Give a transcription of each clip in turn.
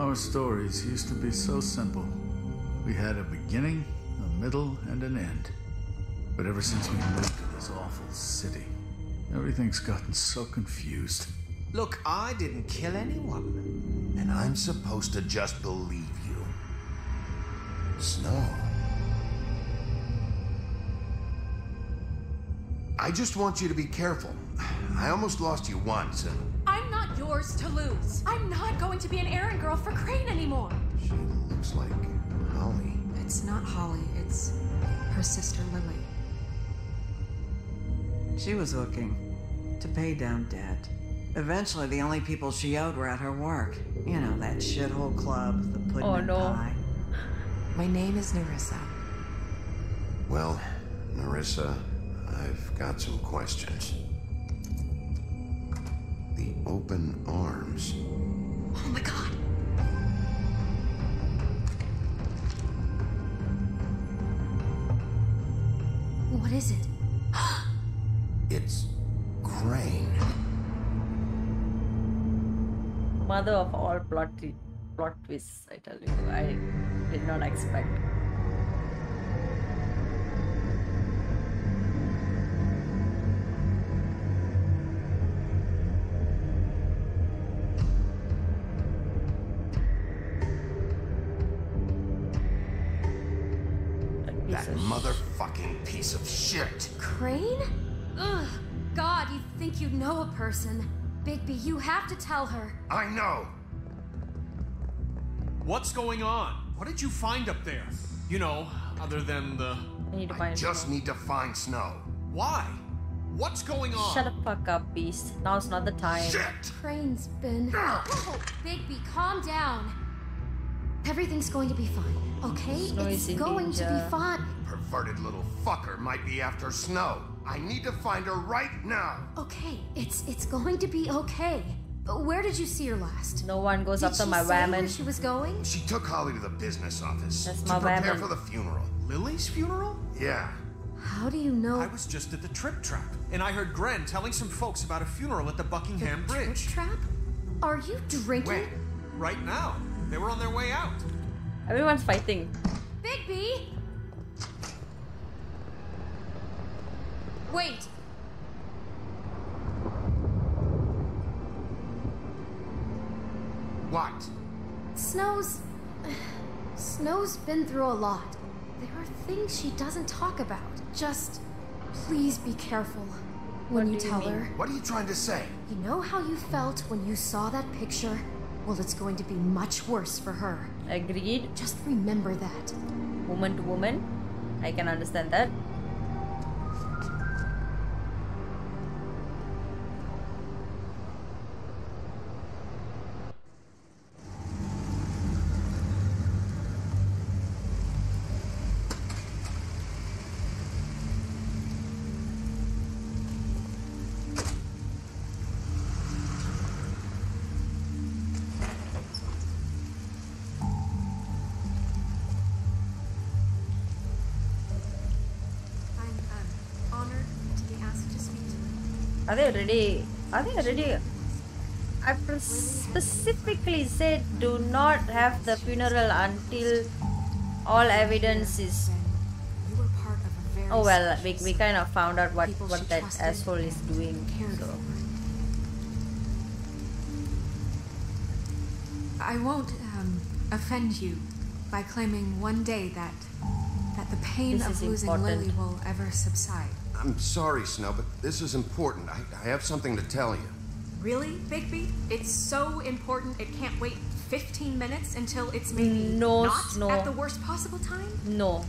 Our stories used to be so simple. We had a beginning, a middle, and an end. But ever since we moved to this awful city, everything's gotten so confused. Look, I didn't kill anyone. And I'm supposed to just believe you. Snow. I just want you to be careful. I almost lost you once, and I'm not yours to lose. I'm not going to be an errand girl for Crane anymore. she looks like Holly. It's not Holly, it's her sister Lily. She was looking to pay down debt. Eventually, the only people she owed were at her work. You know, that shithole club, the pudding Oh, no. pie. My name is Nerissa. Well, Nerissa, I've got some questions. The open arms. Oh my god. What is it? It's Crane. Mother of all plot twi- plot twists, I tell you. I did not expect. You'd think you'd know a person. Bigby, you have to tell her. I know. What's going on? What did you find up there? You know, other than the. I need to I find just Snow. need to find Snow. Why? What's going on? Shut the fuck up, beast. Now's not the time. Shit! Crane's been. Ah! Whoa, Bigby, calm down. Everything's going to be fine, okay? Snow it's is in going to be fine. Perverted little fucker might be after Snow. I need to find her right now. Okay, it's it's going to be okay. Where did you see her last? No one goes Did after she my say where she was going? She took Holly to the business office That's to prepare woman. for the funeral. Lily's funeral? Yeah. How do you know? I was just at the Trip Trap, and I heard Gren telling some folks about a funeral at the Buckingham Trip Bridge. trap? Are you drinking? When? Right now. They were on their way out. Everyone's fighting. Bigby! Wait. What? Snow's. Snow's been through a lot. There are things she doesn't talk about. Just please be careful when What you do you tell mean? her. What are you trying to say? You know how you felt when you saw that picture? Well, it's going to be much worse for her. Agreed. Just remember that. Woman to woman. I can understand that. Already? Are they already? I specifically said do not have the funeral until all evidence is. You were part of a very Oh well, we, we kind of found out what what that asshole is doing. So. I won't um, offend you by claiming one day that that the pain This of losing important. Lily will ever subside. I'm sorry, Snow, but this is important. I, I have something to tell you. Really, Bigby? It's so important it can't wait 15 minutes until it's maybe No, not no. at the worst possible time? no,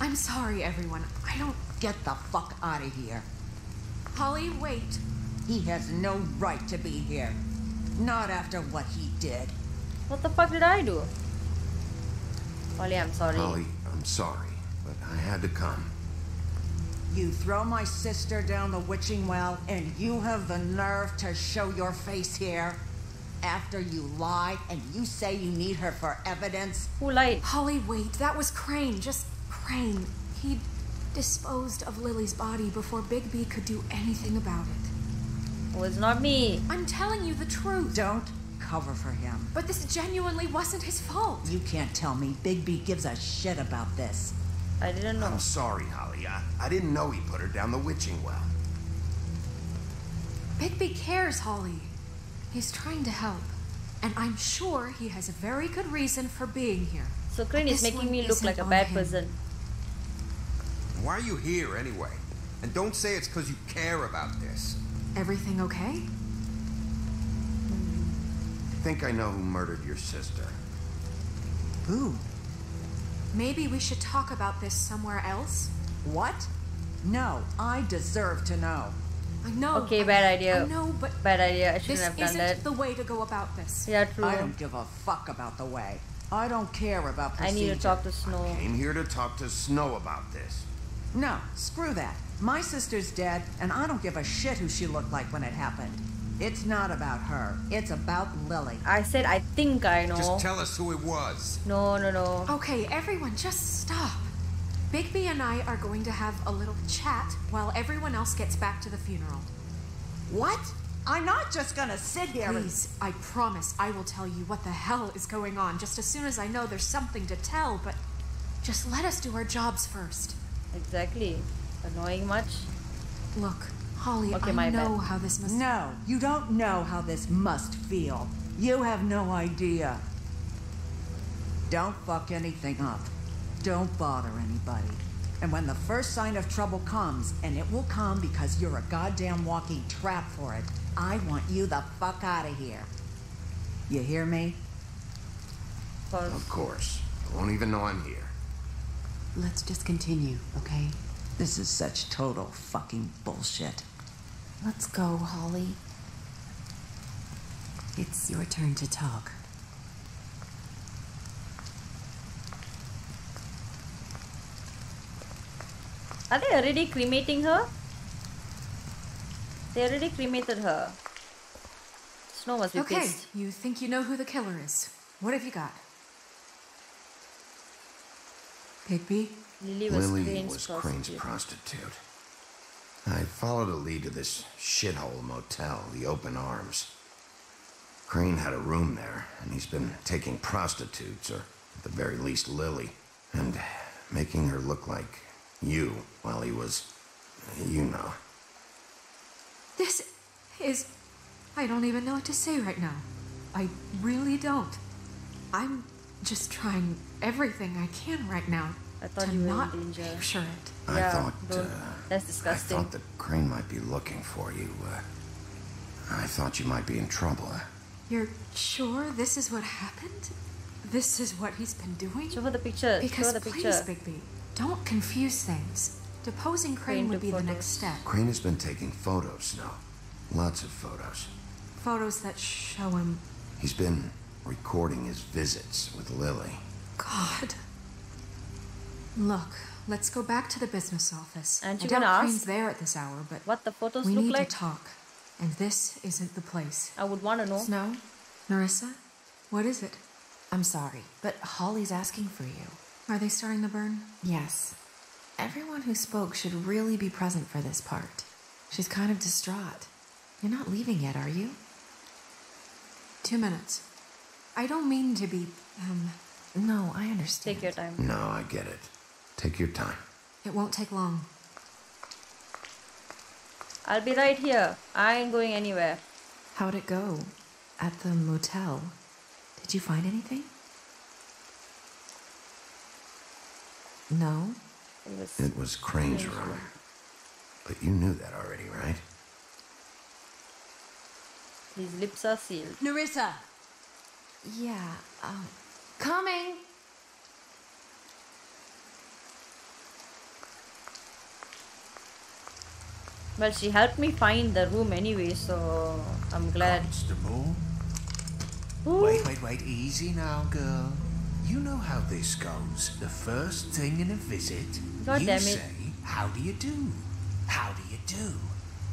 I'm sorry, everyone. I don't. Get the fuck out of here. Holly, wait. He has no right to be here. Not after what he did. what the fuck did I do? Holly, I'm sorry. Holly, I'm sorry, but I had to come. You throw my sister down the witching well, and you have the nerve to show your face here? After you lie and you say you need her for evidence? Who lied? Holly, wait. That was Crane. Just Crane. He disposed of Lily's body before Bigby could do anything about it. It was not me. I'm telling you the truth. Don't cover for him. But this genuinely wasn't his fault. You can't tell me Bigby gives a shit about this. I didn't know. I'm sorry, Holly. I, I didn't know he put her down the witching well. Bigby cares, Holly. He's trying to help. And I'm sure he has a very good reason for being here. So Crane is making me look like a bad him. person. Why are you here anyway? And don't say it's because you care about this. Everything okay? I think I know who murdered your sister. Who? Maybe we should talk about this somewhere else? What? No, I deserve to know. I know. Okay, I- bad idea. I know, but Bad idea. I shouldn't this have done isn't that. the way to go about this. Yeah, true. I don't give a fuck about the way. I don't care about I procedure. need to talk to Snow. Came here to talk to Snow about this. No, screw that. My sister's dead, and I don't give a shit who she looked like when it happened. It's not about her. It's about Lily. I said I think I know. Just tell us who it was. no, no, no. Okay, everyone, just stop. Bigby and I are going to have a little chat while everyone else gets back to the funeral. What? I'm not just gonna sit here and... Please, I promise I will tell you what the hell is going on just as soon as I know there's something to tell, but just let us do our jobs first. Exactly. Annoying much? Look, Holly, Okay, I my know bad. how this must No, you don't know how this must feel. You have no idea. Don't fuck anything up. Don't bother anybody. And when the first sign of trouble comes, and it will come because you're a goddamn walking trap for it, I want you the fuck out of here. You hear me? Cause Of course. I won't even know I'm here. Let's just continue, okay? This is such total fucking bullshit. Let's go, Holly. It's your turn to talk. Are they already cremating her? They already cremated her. Snow must be Okay, pissed. you think you know who the killer is. What have you got? Bigby? Lily was Lily Crane's was Crane's prostitute. I followed a lead to this shithole motel, the Open Arms. Crane had a room there, and he's been taking prostitutes, or at the very least Lily, and making her look like you while he was, you know. This is. I don't even know what to say right now. I really don't. I'm just trying everything I can right now I thought you were not in not danger. picture it. I Yeah, thought, don't- uh, that's disgusting. I thought that Crane might be looking for you. Uh, I thought you might be in trouble. Uh, You're sure this is what happened? This is what he's been doing? Show her the picture. Because Show her the please, picture. Bigby, don't confuse things. Deposing Crane Crane would took be the photos. next step. Crane has been taking photos now. Lots of photos. Photos that show him. He's been recording his visits with Lily. God. Look, let's go back to the business office. Aren't I you doubt gonna Crane's ask there at this hour, but What the photos we look need like? to talk. And this isn't the place. I would want to know. Snow? Nerissa? What is it? I'm sorry, but Holly's asking for you. Are they starting the burn? Yes. Everyone who spoke should really be present for this part. She's kind of distraught. You're not leaving yet, are you? Two minutes. I don't mean to be, um, No, I understand. Take your time. No, I get it. Take your time. it won't take long. I'll be right here. I ain't going anywhere. How'd it go? At the motel? Did you find anything? No? It was It was Crane's room. But you knew that already, right? his lips are sealed. Nerissa! Yeah, um, coming! Well, she helped me find the room anyway, so I'm glad. Constable. Ooh. Wait, wait, wait. Easy now, girl. You know how this goes. The first thing in a visit, God you damn it. say, "How do you do? How do you do?"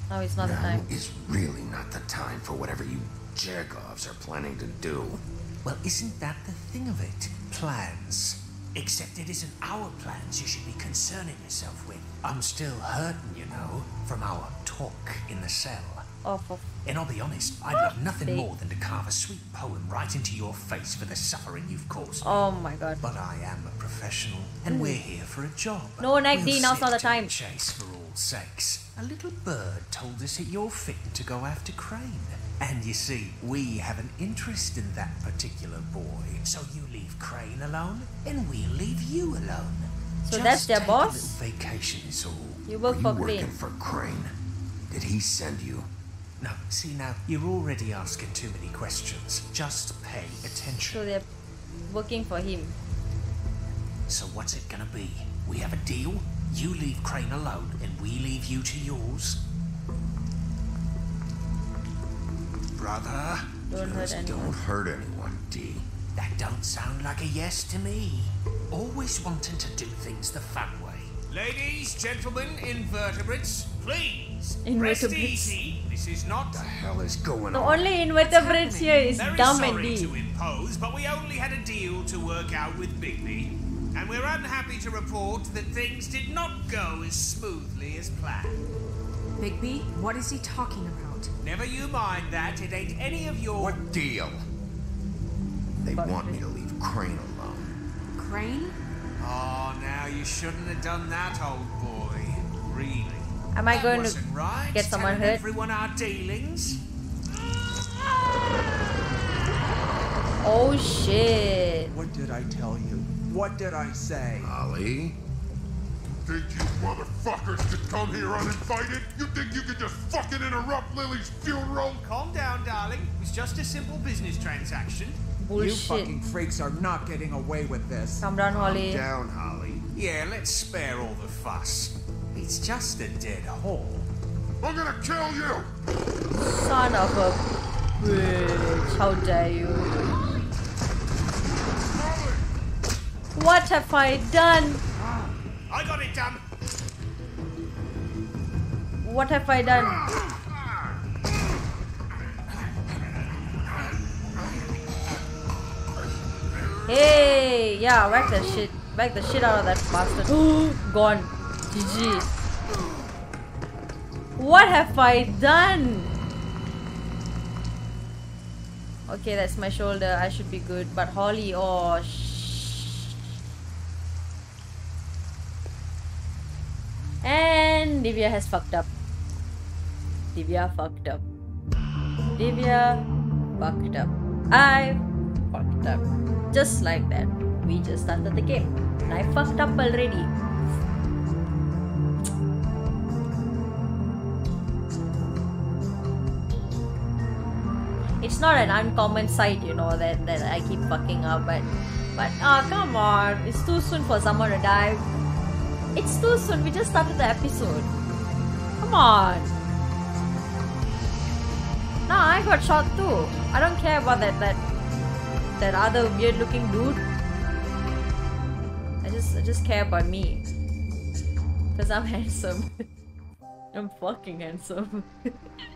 Now it's not the Now time. is really not the time for whatever you Jergovs are planning to do. Well, isn't that the thing of it? Plans. Except it isn't our plans you should be concerning yourself with. I'm still hurting, you know, from our talk in the cell. off of And I'll be honest, I'd love nothing They- more than to carve a sweet poem right into your face for the suffering you've caused. me. Oh my god. But I am a professional, and we're mm. here for a job. No, Nick D, We'll now's not the stick to time. Chase for all sakes. A little bird told us that you're fitting to go after Crane. And you see, we have an interest in that particular boy. So you leave Crane alone, and we'll leave you alone. So Just that's their take boss? A vacation is all. You work Are for you working Crane. for Crane? Did he send you? No, see now, you're already asking too many questions. Just pay attention. So they're working for him. So what's it gonna be? We have a deal? You leave Crane alone, and we leave you to yours? Brother? Don't hurt Just anyone. don't hurt anyone, D. That don't sound like a yes to me. Always wanting to do things the fun way. Ladies, gentlemen, invertebrates, please. Rest Invertebrates. easy. This is not The hell is going The on? only invertebrates here is very dumb and sorry D. to impose, but we only had a deal to work out with Bigby. And we're unhappy to report that things did not go as smoothly as planned. Bigby, what is he talking about? Never you mind that. It ain't any of your. What deal? They want me to leave Crane alone. Crane? Oh, now you shouldn't have done that, old boy. Really. Am I That going to wasn't right, get someone telling hurt? Everyone our dealings. Oh shit. What did I tell you? What did I say? Ollie? Think you motherfuckers could come here uninvited? You think you could just fucking interrupt Lily's funeral? Calm down, darling. It was just a simple business transaction. Bullshit. You fucking freaks are not getting away with this. Calm down, Holly. Down, Holly. Yeah, let's spare all the fuss. It's just a dead whore. I'm gonna kill you! Son of a bitch. How dare you? What have I done? I got it done. What have I done? Hey, yeah, whack that shit. Whack the shit out of that bastard. Gone. GG. What have I done? Okay, that's my shoulder. I should be good. But Holly, oh, Divya has fucked up. Divya fucked up. Divya fucked up. I fucked up. Just like that. We just started the game. And I fucked up already. It's not an uncommon sight, you know, that, that I keep fucking up, but but ah come on. It's too soon for someone to die. It's too soon. We just started the episode. Come on. Nah, I got shot too. I don't care about that that that other weird looking dude. I just I just care about me. Cause I'm handsome. I'm fucking handsome.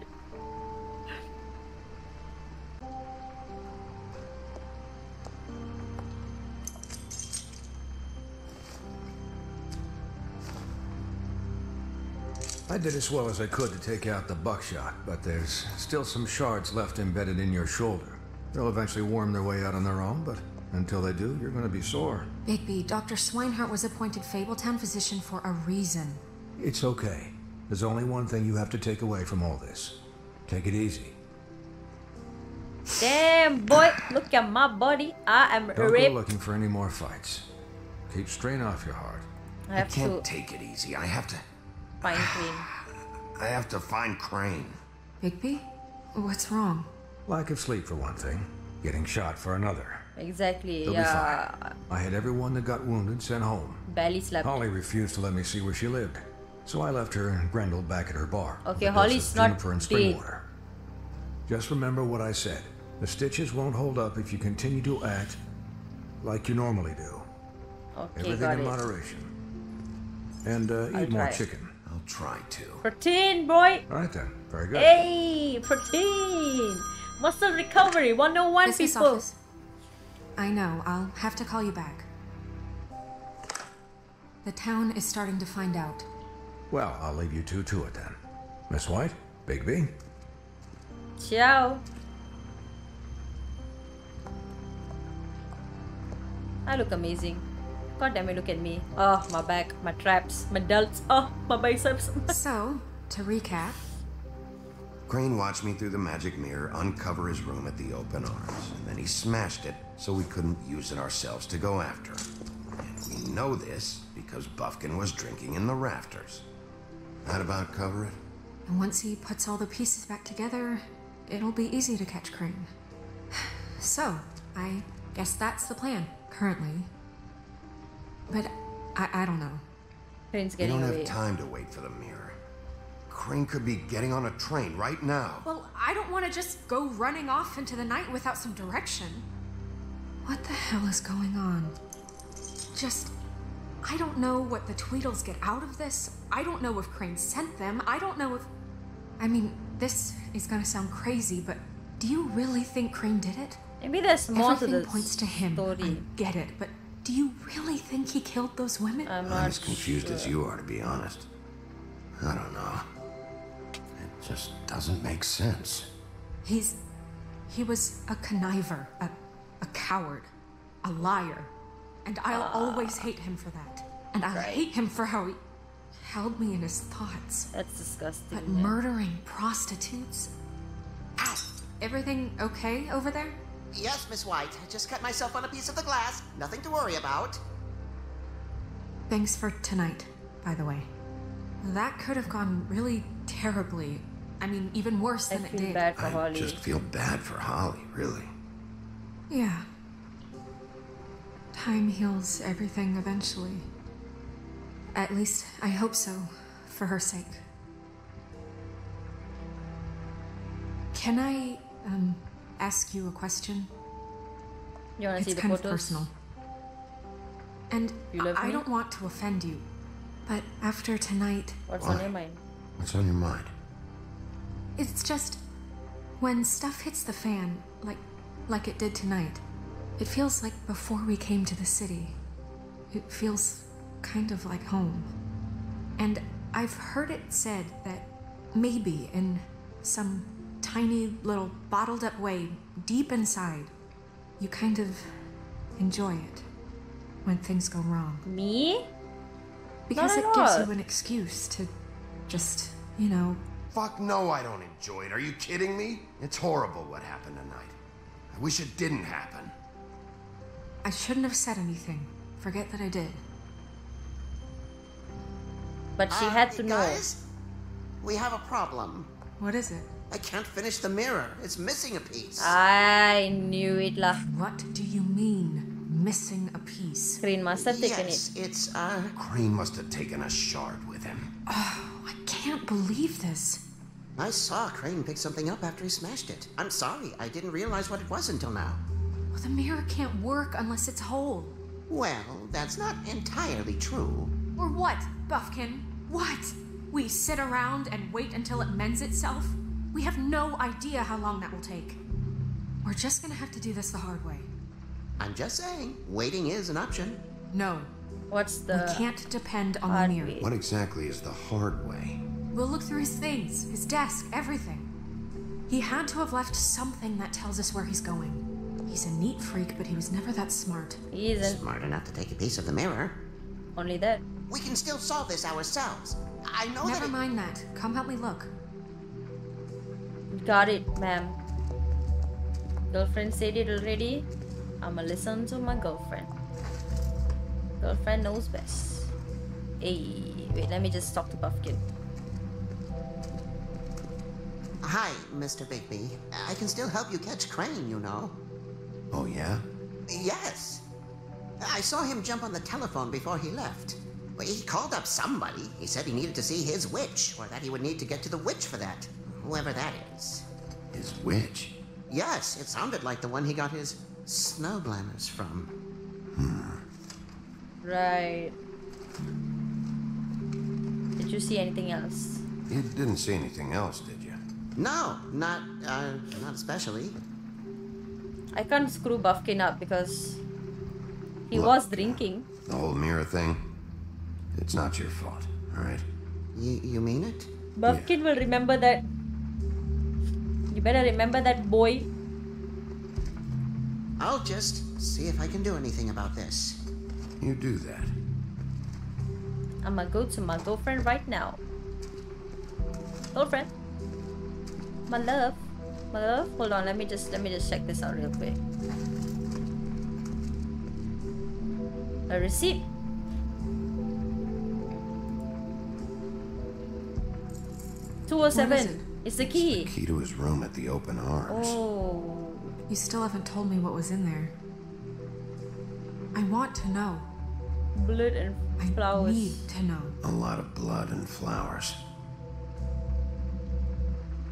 I did as well as I could to take out the buckshot, but there's still some shards left embedded in your shoulder. They'll eventually worm their way out on their own, but until they do, you're gonna be sore. Bigby, Dr. Swineheart was appointed Fabletown physician for a reason. It's okay. There's only one thing you have to take away from all this. Take it easy. Damn boy, look at my body. I am Don't go ripped. looking for any more fights. Keep strain off your heart. I I have can't to take it easy. I have to. Find Crane. I have to find Crane. Bigby? What's wrong? Lack of sleep for one thing. Getting shot for another. Exactly. They'll yeah. I had everyone that got wounded sent home. Barely slept. Holly refused to let me see where she lived, so I left her and Grendel back at her bar. Okay, with Holly's not juniper and spring water. Just remember what I said. The stitches won't hold up if you continue to act like you normally do. Okay, Everything got in it. moderation. And uh, eat more chicken. I'll try to. Protein, boy. All right then. Very good. Hey, protein. Muscle recovery 101 Business people. office. I know. I'll have to call you back. The town is starting to find out. Well, I'll leave you two to it then. Miss White, Bigby, Ciao. I look amazing. God damn it, look at me. Oh, my back, my traps, my delts. Oh, my biceps. so, to recap, Crane watched me through the magic mirror uncover his room at the open arms, and then he smashed it so we couldn't use it ourselves to go after him. And we know this because Buffkin was drinking in the rafters. That about cover it? and once he puts all the pieces back together, it'll be easy to catch Crane. So, I guess that's the plan, currently. But I, I don't know. Crane's We don't away. have time to wait for the mirror. Crane could be getting on a train right now. Well, I don't want to just go running off into the night without some direction. What the hell is going on? Just. I don't know what the Tweedles get out of this. I don't know if Crane sent them. I don't know if. I mean, this is gonna sound crazy, but do you really think Crane did it? Maybe there's more to Everything the points to him. story. I get it, but do you really think he killed those women? I'm I'm as confused as you are, to be honest. I don't know. It just doesn't make sense. He's. He was a conniver, a, a coward, a liar. And I'll ah. always hate him for that. And I'll Right. hate him for how he held me in his thoughts. That's disgusting. But man. murdering prostitutes? Ow! Everything okay over there? Yes, Miss White. I just cut myself on a piece of the glass. Nothing to worry about. Thanks for tonight, by the way. That could have gone really terribly. I mean, even worse than it feel did. bad for I Holly. just feel bad for Holly, really. Yeah. Time heals everything eventually. At least, I hope so, for her sake. Can I, um, ask you a question? You wanna it's see the kind photos? of personal. And You love I me? don't want to offend you, but after tonight, What's on your mind? What's on your mind? It's just when stuff hits the fan, like like it did tonight. It feels like before we came to the city. It feels kind of like home. And I've heard it said that maybe in some tiny little bottled up way deep inside, you kind of enjoy it when things go wrong. Me? Because Not it at gives you an excuse to just, you know, Fuck no, I don't enjoy it. Are you kidding me? It's horrible what happened tonight. I wish it didn't happen. I shouldn't have said anything. Forget that I did. But she Uh, had to know. Guys, we have a problem. What is it? I can't finish the mirror. It's missing a piece. I knew it lah. What do you mean, missing a piece? Crane must have taken yes, it. it's, uh... Crane must have taken a shard with him. Oh, I can't believe this. I saw Crane pick something up after he smashed it. I'm sorry, I didn't realize what it was until now. Well, the mirror can't work unless it's whole. Well, that's not entirely true. Or what, Buffkin? What? We sit around and wait until it mends itself? We have no idea how long that will take. We're just gonna have to do this the hard way. I'm just saying, waiting is an option. No. What's the. we can't depend on the mirror. What exactly is the hard way? We'll look through his things, his desk, everything. He had to have left something that tells us where he's going. He's a neat freak, but he was never that smart. He isn't. Smart enough to take a piece of the mirror. Only that. We can still solve this ourselves. I know that. Never it- mind that. Come help me look. Got it, ma'am. Girlfriend said it already. I'ma listen to my girlfriend. Girlfriend knows best. Hey, wait, let me just talk to Buffkin. Hi, Mr. Bigby. I can still help you catch Crane, you know. Oh, yeah? Yes. I saw him jump on the telephone before he left. He called up somebody. He said he needed to see his witch, or that he would need to get to the witch for that. Whoever that is. His witch? Yes, it sounded like the one he got his snow glamours from. Right. Did you see anything else? You didn't see anything else, did you? No, not, uh, not especially. I can't screw Buffkin up because he Look, was drinking. The whole mirror thing? It's not your fault, alright? You, you mean it? Buffkin will remember that You better remember that boy. I'll just see if I can do anything about this. You do that. I'ma go to my girlfriend right now. Girlfriend. My love. My love. Hold on, let me just let me just check this out real quick. A receipt. Two oh seven. It's the key. The Key to his room at the open arms. Oh. You still haven't told me what was in there. I want to know. Blood and flowers. I Need to know. A lot of blood and flowers.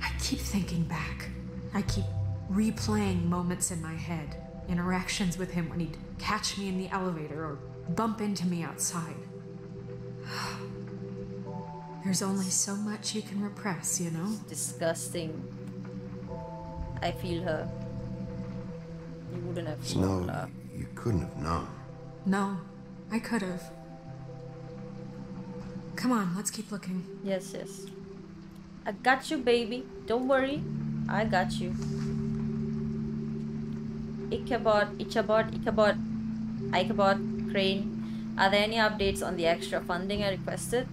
I keep thinking back. I keep replaying moments in my head. Interactions with him when he'd catch me in the elevator or bump into me outside. There's only so much you can repress, you know? Disgusting. I feel her. You wouldn't have Snow, known her. you couldn't have known. No, I could have. Come on, let's keep looking. Yes, yes. I got you, baby. Don't worry. I got you. Ichabod, Ichabod, Ichabod, Ichabod, Crane. Are there any updates on the extra funding I requested?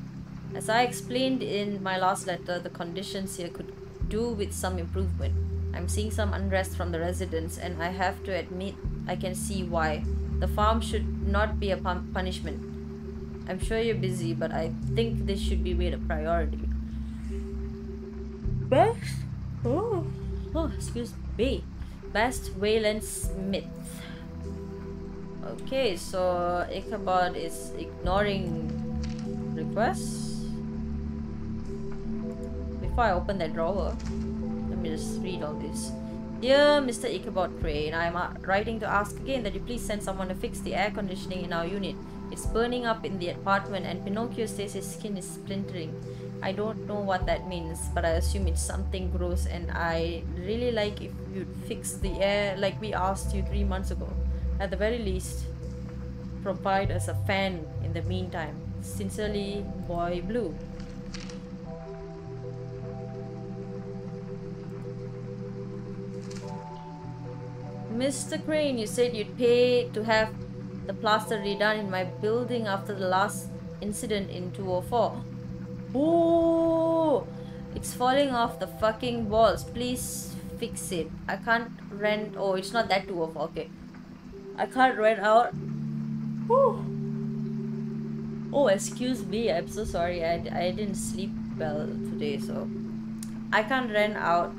As I explained in my last letter, the conditions here could do with some improvement. I'm seeing some unrest from the residents, and I have to admit I can see why. The farm should not be a punishment. I'm sure you're busy, but I think this should be made a priority. Best? Oh, oh excuse me. Best Weyland Smith. Okay, so Ichabod is ignoring requests. Before I open that drawer, let me just read all this. Dear Mr. Ichabod Crane, I am uh, writing to ask again that you please send someone to fix the air conditioning in our unit. It's burning up in the apartment and Pinocchio says his skin is splintering. I don't know what that means, but I assume it's something gross and I really like if you'd fix the air like we asked you three months ago. At the very least, provide us a fan in the meantime. Sincerely, Boy Blue. Mr. Crane, you said you'd pay to have the plaster redone in my building after the last incident in 204. Oh, it's falling off the fucking walls. Please fix it. I can't rent. Oh, it's not that 204. Okay. I can't rent out. Whew. Oh, excuse me. I'm so sorry. I, I didn't sleep well today, so I can't rent out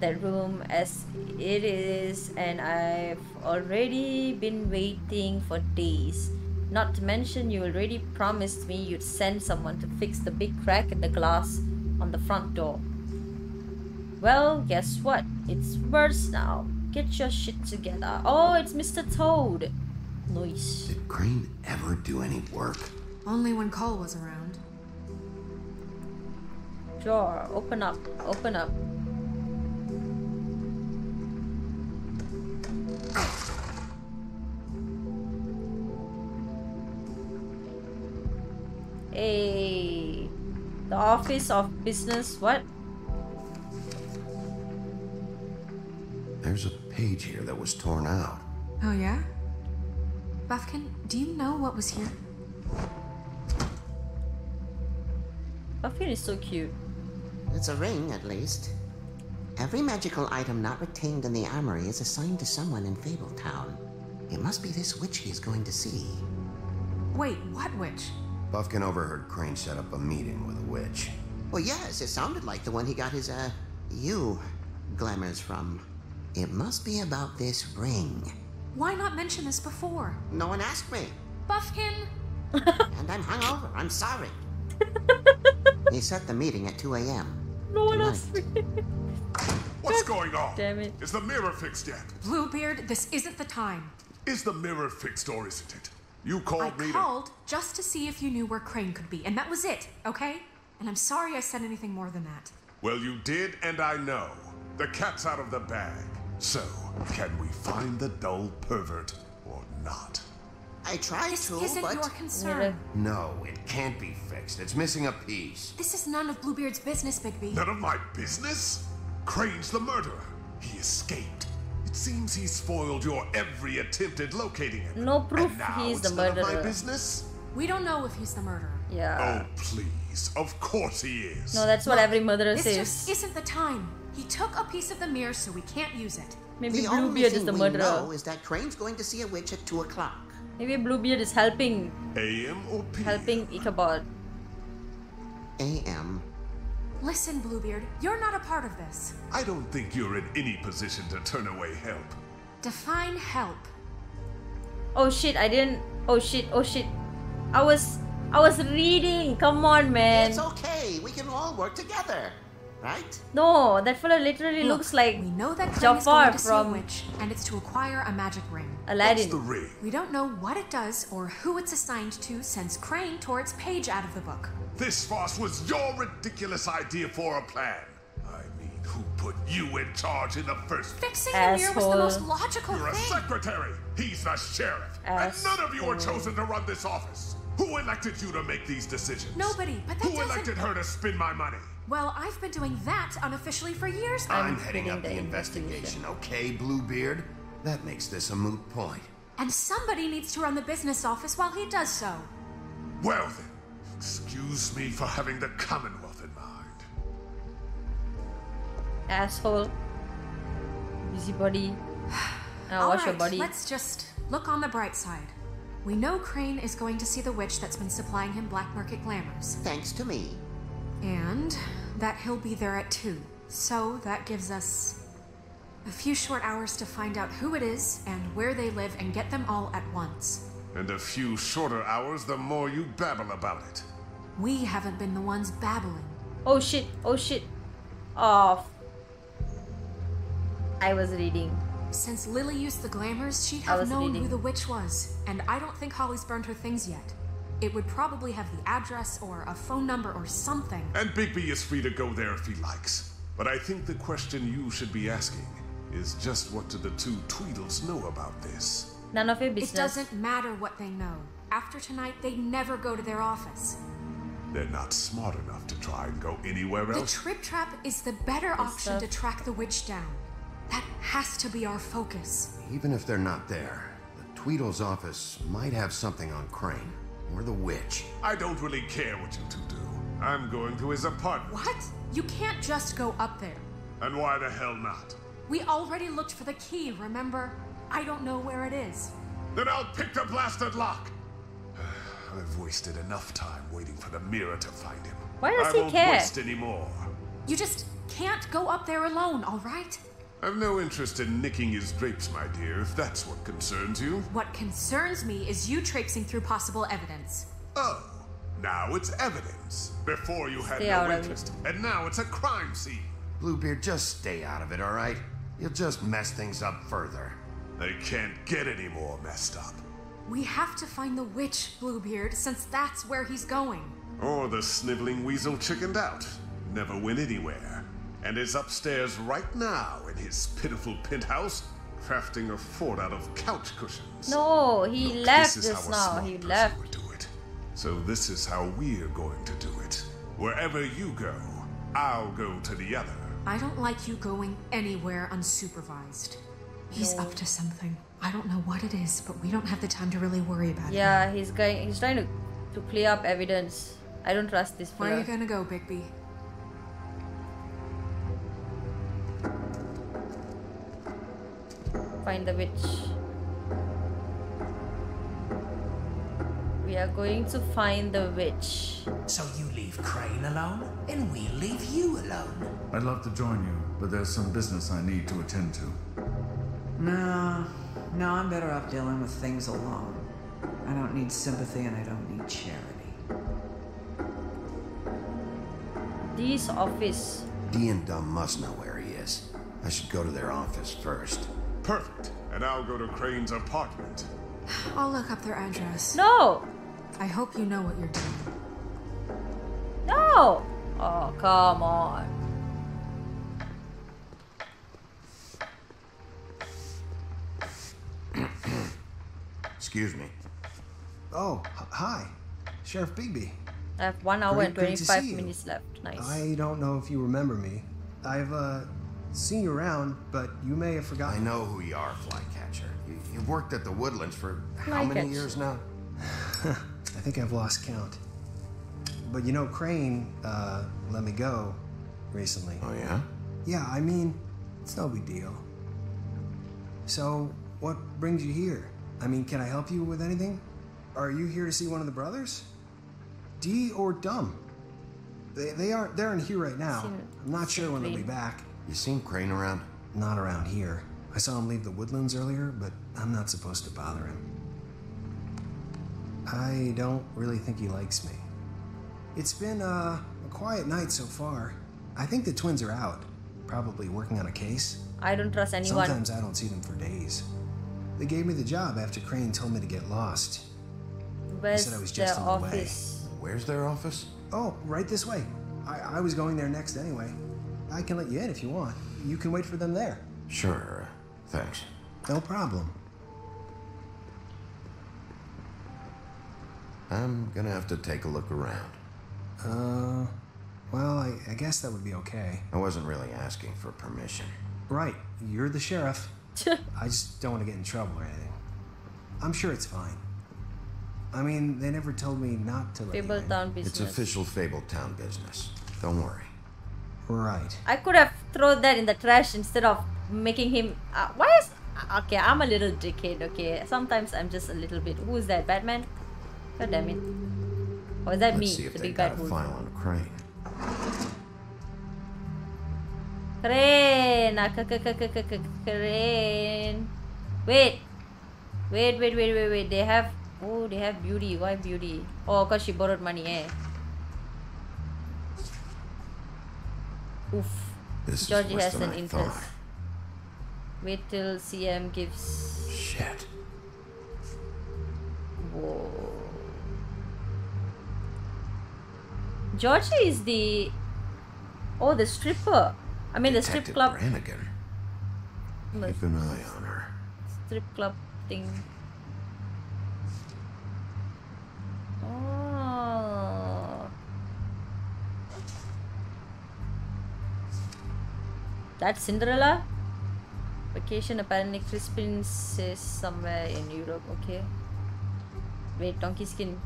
that room as it is, and I've already been waiting for days. Not to mention, you already promised me you'd send someone to fix the big crack in the glass on the front door. Well, guess what? It's worse now. Get your shit together. Oh, it's Mr. Toad. Nice. Did Crane ever do any work? Only when Cole was around. Sure, open up, open up. The office of business. What? There's a page here that was torn out. Oh, yeah? Buffkin, do you know what was here? Buffkin is so cute. It's a ring, at least. Every magical item not retained in the armory is assigned to someone in Fabletown. It must be this witch he is going to see. Wait, what witch? Buffkin overheard Crane set up a meeting with a witch. Well, yes, it sounded like the one he got his, uh, you glamours from. It must be about this ring. Why not mention this before? No one asked me. Buffkin! and I'm hungover. I'm sorry. he set the meeting at 2 a.m. No one Tonight. asked me. What's going on? Damn it. Is the mirror fixed yet? Bluebeard, this isn't the time. Is the mirror fixed or isn't it? You I called me to... called just to see if you knew where Crane could be, and that was it, okay? And I'm sorry I said anything more than that. Well, you did, and I know. The cat's out of the bag. So, can we find the dull pervert or not? I tried This to, isn't but... your concern. No, it can't be fixed. It's missing a piece. This is none of Bluebeard's business, Bigby. None of my business? Crane's the murderer. He escaped. It seems he spoiled your every attempt at locating him. No proof And now he's the it's none of my murderer. business? We don't know if he's the murderer. Yeah. Oh, please. Of course he is. No, that's what every murderer This says. just isn't the time. He took a piece of the mirror, so we can't use it. Maybe the only Bluebeard thing is the we murderer. know is that Crane's going to see a witch at 2 o'clock. Maybe Bluebeard is helping AM or PM? helping Ichabod. AM. Listen, Bluebeard, you're not a part of this. I don't think you're in any position to turn away help. Define help. Oh shit, I didn't oh shit, oh shit. I was I was reading. Come on man. It's okay. We can all work together. Right? No, that fella literally Look, looks like We know that Crane is going Jafar to see a from witch, and it's to acquire a magic ring. Aladdin. ring? We don't know what it does or who it's assigned to since Crane tore its page out of the book. This farce was your ridiculous idea for a plan. I mean, who put you in charge in the first place? Fixing the mirror was the most Asshole. logical You're a secretary. He's the sheriff. And none of you are chosen to run this office. Who elected you to make these decisions? Nobody, but that Who doesn't- elected her to spend my money? Well, I've been doing that unofficially for years now. I'm, heading up the investigation, okay, Bluebeard? That makes this a moot point. And somebody needs to run the business office while he does so. Well then, excuse me for having the Commonwealth in mind. asshole. Busybody. Now All wash your body. let's just look on the bright side. We know Crane is going to see the witch that's been supplying him black market glamours. Thanks to me. And that he'll be there at 2. So that gives us a few short hours to find out who it is and where they live and get them all at once. And a few shorter hours, the more you babble about it. We haven't been the ones babbling. Oh shit, oh shit. Oh. I was reading. Since Lily used the glamours, she'd have known reading. who the witch was, and I don't think Holly's burned her things yet. It would probably have the address or a phone number or something. And Bigby is free to go there if he likes. But I think the question you should be asking is just what do the two Tweedles know about this? None of your business. It doesn't matter what they know. After tonight, they never go to their office. They're not smart enough to try and go anywhere else. The trip trap is the better option to track the witch down. That has to be our focus. Even if they're not there, the Tweedle's office might have something on Crane. Or the witch. I don't really care what you two do. I'm going to his apartment. What? You can't just go up there. And why the hell not? We already looked for the key, remember? I don't know where it is. Then I'll pick the blasted lock. I've wasted enough time waiting for the mirror to find him. Why does I he won't care? waste any more. You just can't go up there alone, all right? I've no interest in nicking his drapes, my dear, if that's what concerns you. What concerns me is you traipsing through possible evidence. Oh, now it's evidence. Before you had Stay no interest, and now it's a crime scene. Bluebeard, just stay out of it, alright? You'll just mess things up further. They can't get any more messed up. We have to find the witch, Bluebeard, since that's where he's going. Or the sniveling weasel chickened out, never went anywhere, and is upstairs right now in his pitiful penthouse, crafting a fort out of couch cushions. No, he Look, left this is just how a now. smart He person left. would do it. So this is how we're going to do it. Wherever you go, I'll go to the other. I don't like you going anywhere unsupervised. He's No. up to something. I don't know what it is, but we don't have the time to really worry about it. Yeah, he's going. He's trying to to clear up evidence. I don't trust this Where are you fella. gonna go, Bigby? Find the witch. We are going to find the witch. So you leave Crane alone, and we'll leave you alone. I'd love to join you, but there's some business I need to attend to. No, no, I'm better off dealing with things alone. I don't need sympathy and I don't need charity. This office. Dee and Dum must know where he is. I should go to their office first. Perfect. And I'll go to Crane's apartment. I'll look up their address. No! I hope you know what you're doing. No! Oh, come on. Excuse me. Oh, hi. Sheriff Bigby. I have one hour Great- and 25 minutes left. Nice. I don't know if you remember me. I've, uh, seen you around, but you may have forgotten. I know who you are, Flycatcher. You, you've worked at the Woodlands for how many Flycatcher. years now? I think I've lost count. But you know, Crane uh, let me go recently. Oh, yeah? Yeah, I mean, it's no big deal. So, what brings you here? I mean, can I help you with anything? Are you here to see one of the brothers? Dee or Dum? They, they aren't they're in here right now. I'm not sure when they'll be back. You seen Crane around? Not around here. I saw him leave the woodlands earlier, but I'm not supposed to bother him. I don't really think he likes me. It's been uh, a quiet night so far. I think the twins are out, probably working on a case. I don't trust anyone. Sometimes I don't see them for days. They gave me the job after Crane told me to get lost. Where's said I was their just in the way. office? Where's their office? Oh, right this way. I, I was going there next anyway. I can let you in if you want. You can wait for them there. Sure. Thanks. No problem. I'm gonna have to take a look around. Uh, well, I, I guess that would be okay. I wasn't really asking for permission. Right, you're the sheriff. I just don't want to get in trouble or anything. I'm sure it's fine. I mean, they never told me not to let you in. Fabletown It's business. official Fabletown business. Don't worry. Right. I could have thrown that in the trash instead of making him. Uh, why is. uh, Okay, I'm a little dickhead, okay? Sometimes I'm just a little bit. Who is that? Batman? God damn it. Or is that Let's me? see if The they big got bad a file on Crane. Crane! C- Crane! Wait! Wait, wait, wait, wait, wait. They have. Oh, they have beauty. Why beauty? Oh, because she borrowed money, eh? Oof. This is Georgie has an I interest. thought. Wait till CM gives. Shit. Whoa. Georgie is the. Oh, the stripper. I mean, the strip club. Brannigan. Keep an eye on her. strip club thing. That's Cinderella? Vacation apparently Crispin says somewhere in Europe, okay. Wait, donkey skin.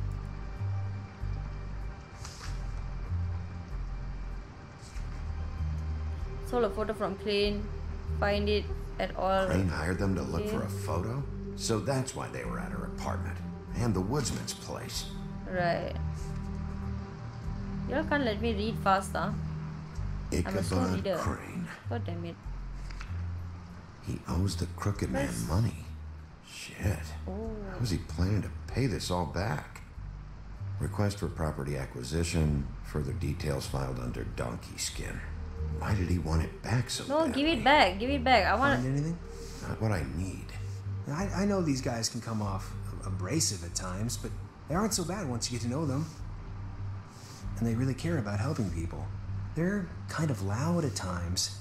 Stole a photo from Crane. Find it at all. Crane hired them to look Okay. for a photo? So that's why they were at her apartment. And the woodsman's place. Right. You all can't let me read fast, huh? I'm a slow Ichabod. Crane. God damn it. He owes the crooked man Nice. money. Shit. Oh. How was he planning to pay this all back? Request for property acquisition. Further details filed under donkey skin. Why did he want it back so No, bad? give it back. Give it back. I want. Find anything? Not what I need. I, I know these guys can come off abrasive at times, but they aren't so bad once you get to know them. And they really care about helping people. They're kind of loud at times,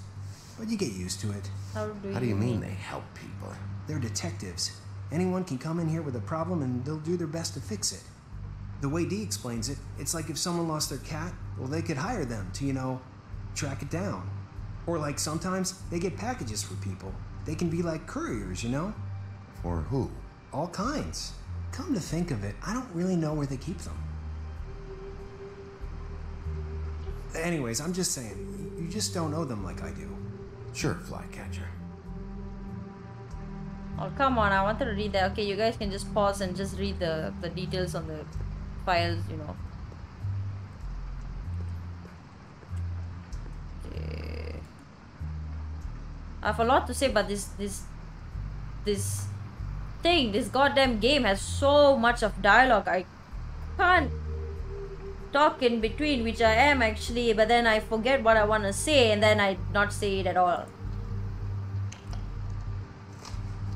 but you get used to it. How do, you, How do you mean they help people? They're detectives. Anyone can come in here with a problem and they'll do their best to fix it. The way Dee explains it, it's like if someone lost their cat, well, they could hire them to, you know, track it down. Or like sometimes they get packages for people. They can be like couriers, you know? For who? All kinds. Come to think of it, I don't really know where they keep them. Anyways, I'm just saying, you just don't know them like I do. Sure, Flycatcher. Oh come on! I wanted to read that. Okay, you guys can just pause and just read the the details on the files. You know. Okay. I have a lot to say, but this this this thing, this goddamn game has so much of dialogue. I can't talk in between, which I am actually, but then I forget what I want to say, and then I not say it at all.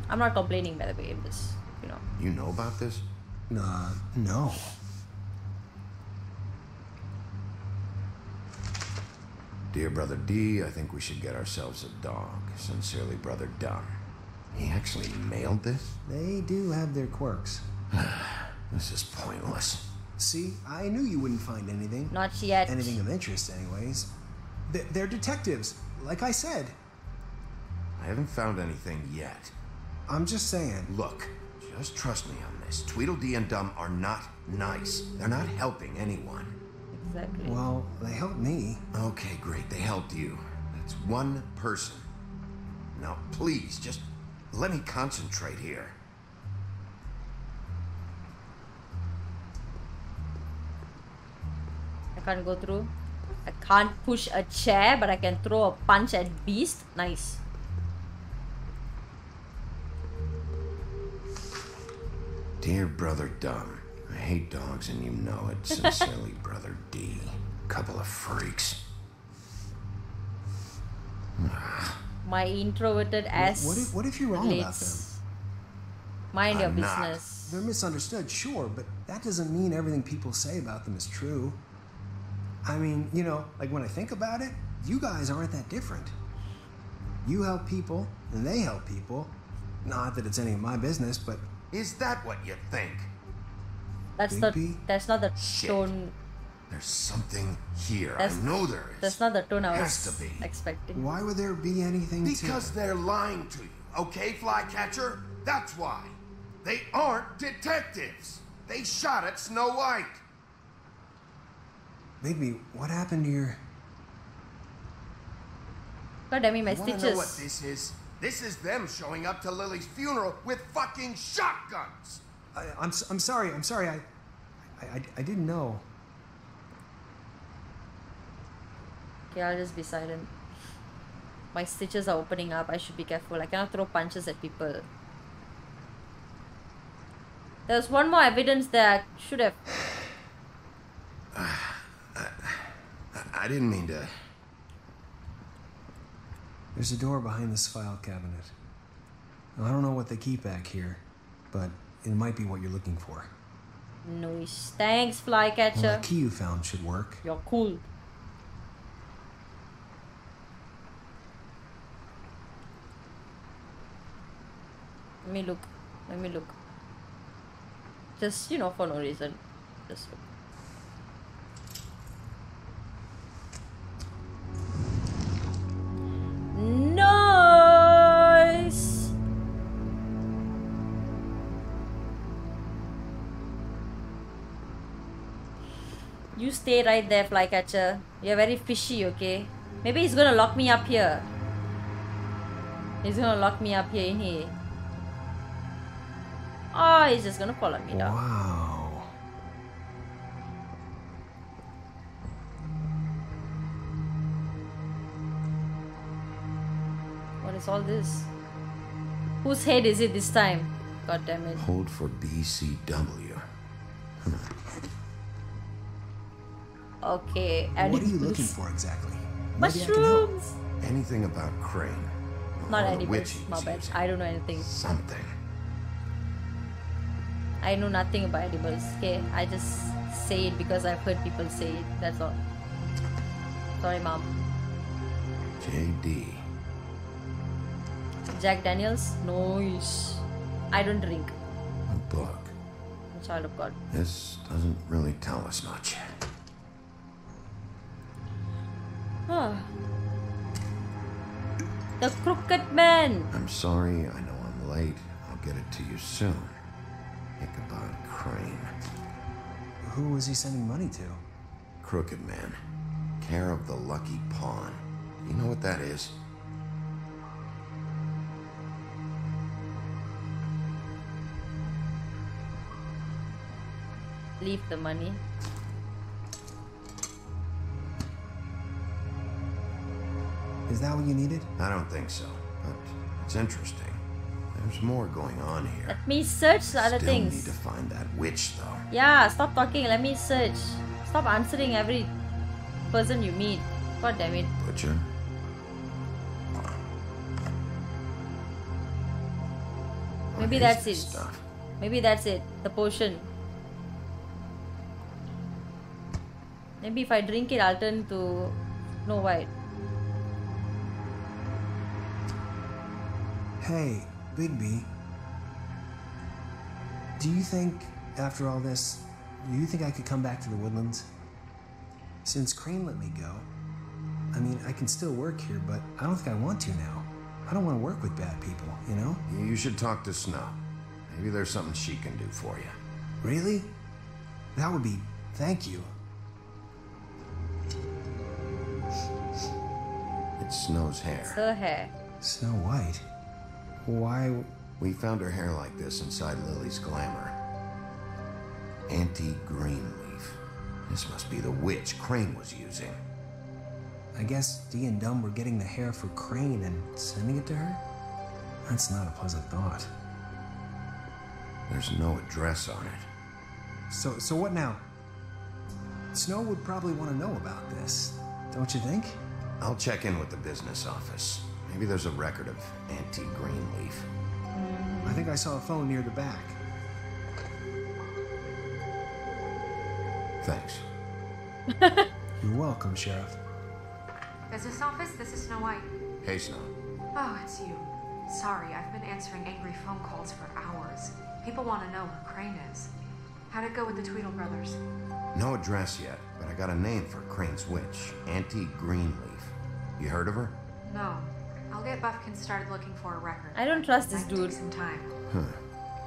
I'm not complaining, by the way. I'm just, you know. You know about this? Uh, no. Dear Brother Dee, I think we should get ourselves a dog. Sincerely, Brother Dum. He actually mailed this? They do have their quirks. This is pointless. See, I knew you wouldn't find anything. Not yet. Anything of interest, anyways. They're, they're detectives, like I said. I haven't found anything yet. I'm just saying. Look, just trust me on this. Tweedledee and Dum are not nice. They're not helping anyone. Exactly. Well, they helped me. Okay, great. They helped you. That's one person. Now, please, just let me concentrate here. Can't go through. I can't push a chair, but I can throw a punch at Beast. Nice. Dear Brother Dum, I hate dogs and you know it. Sincerely, Brother Dee. Couple of freaks. My introverted ass. What if, what if you're wrong about them? Mind your I'm not. business. They're misunderstood, sure, but that doesn't mean everything people say about them is true. I mean, you know, like when I think about it, you guys aren't that different. You help people, and they help people. Not that it's any of my business, but Is that what you think? That's the Bigby? that's not the Shit. tone. There's something here. That's- I know there is. That's not the tone I Has was to be. expecting. why would there be anything Because to they're lying to you, okay, Flycatcher? That's why. They aren't detectives. They shot at Snow White. Bigby, what happened to your God damn it, my You wanna stitches. know what this is? This is them showing up to Lily's funeral with fucking shotguns. I, I'm s- I'm sorry. I'm sorry. I, I I I didn't know. Okay, I'll just be silent. My stitches are opening up. I should be careful. I cannot throw punches at people. There's one more evidence that I should have. I, I didn't mean to. There's a door behind this file cabinet. Now, I don't know what they keep back here, but it might be what you're looking for. Nice. Thanks, Well, Flycatcher. that key you found should work. You're cool. Let me look. Let me look. Just, you know, for no reason. Just look. Stay right there, Flycatcher. You're very fishy, okay? Maybe he's gonna lock me up here. He's gonna lock me up here in here. Oh, he's just gonna follow me down. Wow. What is all this? Whose head is it this time? God damn it. Hold for BCW. Okay, what are you looking for exactly? Maybe I can help. Mushrooms! Anything about Crane? Not the witch he My was bad. using? I don't know anything. Something. I know nothing about animals. Okay, I just say it because I've heard people say it. That's all. Sorry, mom. JD. Jack Daniels? Nice. I don't drink. A book. A child of God. This doesn't really tell us much. Ah. The Crooked Man. I'm sorry, I know I'm late. I'll get it to you soon. Ichabod Crane. Who was he sending money to? Crooked Man. Care of the Lucky Pawn. You know what that is? Leave the money. Is that what you needed? I don't think so, but it's interesting. There's more going on here. Let me search the other Still need to find that witch, though. Yeah, stop talking. Let me search. Stop answering every person you meet. God damn it. Butcher. Maybe that's it. Stuff? Maybe that's it. The potion. Maybe if I drink it, I'll turn to Snow White. Hey, Bigby. Do you think, after all this, do you think I could come back to the woodlands? Since Crane let me go, I mean, I can still work here, but I don't think I want to now. I don't want to work with bad people, you know? You should talk to Snow. Maybe there's something she can do for you. Really? That would be. Thank you. It's Snow's hair. It's her hair. Snow White? Why? We found her hair like this inside Lily's glamour. Auntie Greenleaf. This must be the witch Crane was using. I guess Dee and Dum were getting the hair for Crane and sending it to her? That's not a pleasant thought. There's no address on it. So, so what now? Snow would probably want to know about this, don't you think? I'll check in with the business office. Maybe there's a record of Auntie Greenleaf. I think I saw a phone near the back. Thanks. You're welcome, Sheriff. Business office, this is Snow White. Hey, Snow. Oh, it's you. Sorry, I've been answering angry phone calls for hours. People want to know where Crane is. How'd it go with the Tweedle brothers? No address yet, but I got a name for Crane's witch. Auntie Greenleaf. You heard of her? No. I'll get Bufkin started looking for a record. I don't trust this Might take dude. some time. Huh.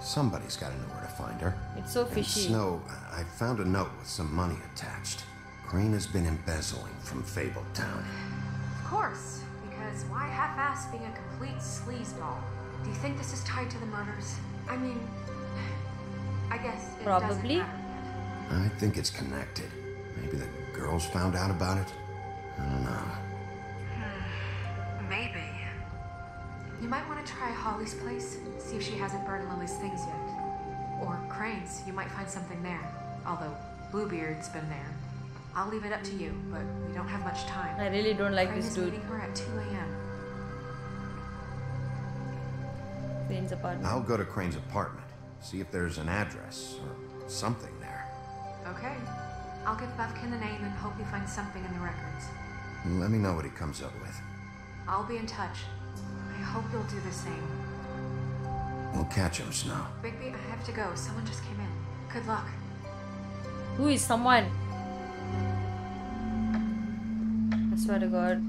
Somebody's got to know where to find her. It's so And fishy. Snow, I found a note with some money attached. Crane has been embezzling from Fabletown. Of course, because why half-ass being a complete sleazeball? Do you think this is tied to the murders? I mean, I guess it doesn't Probably. I think it's connected. Maybe the girls found out about it? I don't know. Try Holly's place, see if she hasn't burned Lily's things yet. Or Crane's, you might find something there. Although Bluebeard's been there. I'll leave it up to you, but we don't have much time. I really don't like Crane this is dude. meeting her at 2 a.m. Crane's apartment. I'll go to Crane's apartment, see if there's an address or something there. Okay. I'll give Bufkin the name and hope you find something in the records. Let me know what he comes up with. I'll be in touch. I hope you'll do the same. We'll catch him, Snow. Bigby, I have to go. Someone just came in. Good luck. Who is someone? I swear to God.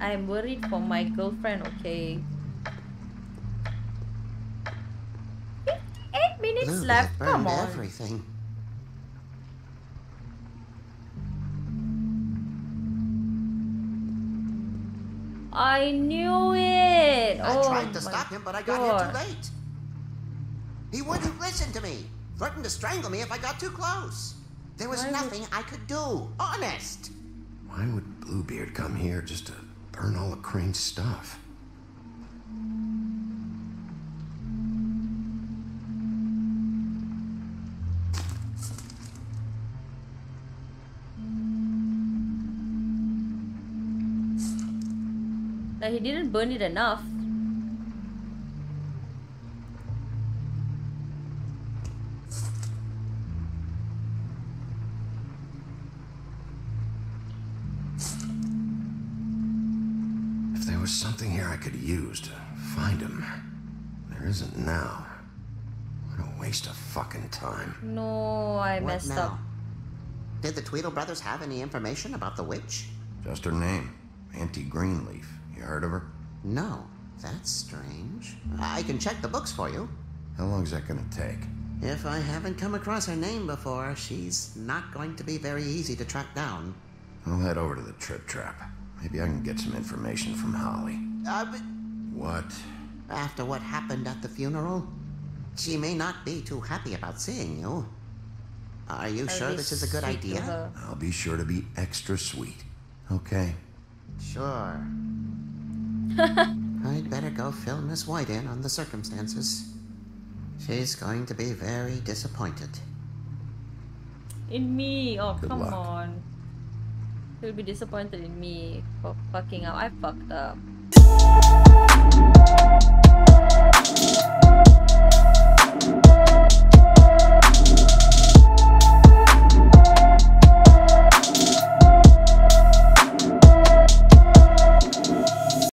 I am worried for my girlfriend, okay? 58 minutes Blue left, come on. everything. I knew it! I oh tried to stop him, but I got God. here too late. He wouldn't listen to me, threatened to strangle me if I got too close. There was Why would- nothing I could do, honest. Why would Bluebeard come here just to burn all of Crane's stuff? He didn't burn it enough. If there was something here I could use to find him, there isn't now. What a waste of fucking time. No, I What messed now? up. Did the Tweedle brothers have any information about the witch? Just her name, Auntie Greenleaf. You heard of her? No. That's strange. I can check the books for you. How long's that gonna take? If I haven't come across her name before, she's not going to be very easy to track down. I'll head over to the Trip Trap. Maybe I can get some information from Holly. Uh, but What? after what happened at the funeral, she may not be too happy about seeing you. Are you I'll sure this is a good idea? I'll be sure to be extra sweet. Okay. Sure. I'd better go fill Miss White in on the circumstances. She's going to be very disappointed. In me. Oh, Good come luck. on. She'll be disappointed in me for fucking up. I fucked up.